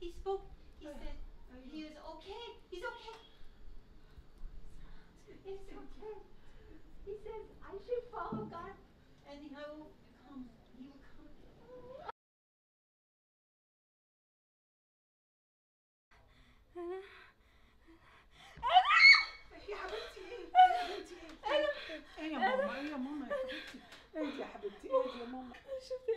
He spoke. He said he was okay. He's okay. It's okay. He says I should follow God, and He will come. He will come. Anna. Anna. يا حبيبتي انا يا ماما يا يا حبيبتي اجي يا ماما شفتي